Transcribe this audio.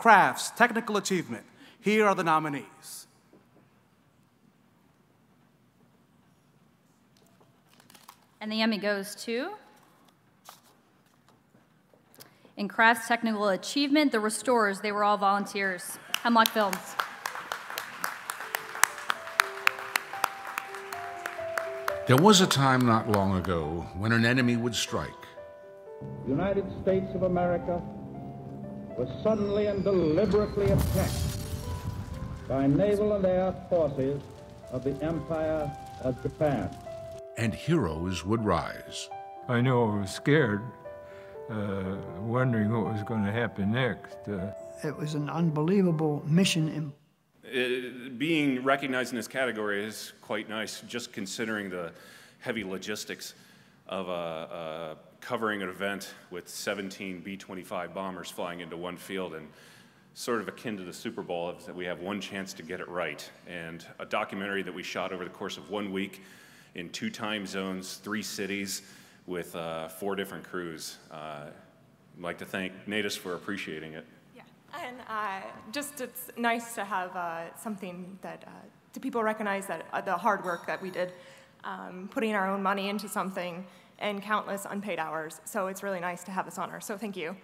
crafts, technical achievement. Here are the nominees. And the Emmy goes to in crafts technical achievement, the restorers, they were all volunteers. Hemlock Films. There was a time not long ago when an enemy would strike. United States of America was suddenly and deliberately attacked by naval and air forces of the Empire of Japan. And heroes would rise. I know I was scared, uh, wondering what was going to happen next. Uh, it was an unbelievable mission. It, being recognized in this category is quite nice, just considering the heavy logistics of uh, uh covering an event with 17 B 25 bombers flying into one field and sort of akin to the Super Bowl that we have one chance to get it right. And a documentary that we shot over the course of one week in two time zones, three cities, with uh, four different crews. Uh, I'd like to thank NATAS for appreciating it. Yeah, and uh, just it's nice to have uh, something that uh, do people recognize that uh, the hard work that we did, um, putting our own money into something and countless unpaid hours. So it's really nice to have this honor. So thank you.